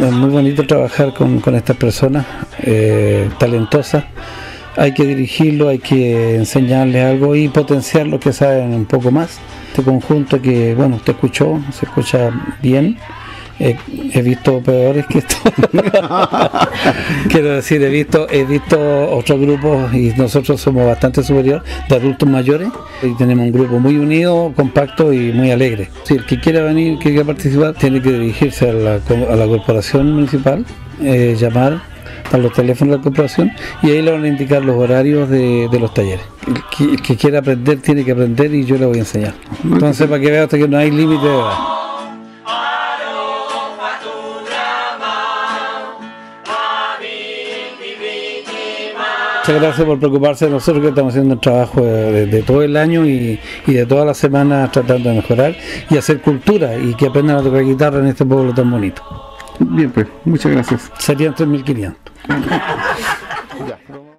es muy bonito trabajar con, con estas personas eh, talentosas. Hay que dirigirlo, hay que enseñarles algo y potenciar lo que saben un poco más. Este conjunto que, bueno, usted escuchó, se escucha bien. He visto peores que esto. Quiero decir, he visto he visto otros grupos y nosotros somos bastante superior de adultos mayores y tenemos un grupo muy unido, compacto y muy alegre. Si el que quiera venir, que quiera participar, tiene que dirigirse a la, a la corporación municipal, eh, llamar a los teléfonos de la corporación y ahí le van a indicar los horarios de, de los talleres. El que, el que quiera aprender tiene que aprender y yo le voy a enseñar. Entonces, para que vea usted que no hay límite de edad. Muchas gracias por preocuparse de nosotros que estamos haciendo un trabajo de, de todo el año y, y de todas las semanas tratando de mejorar y hacer cultura y que aprendan a tocar guitarra en este pueblo tan bonito. Bien, pues, muchas gracias. Serían 3.500.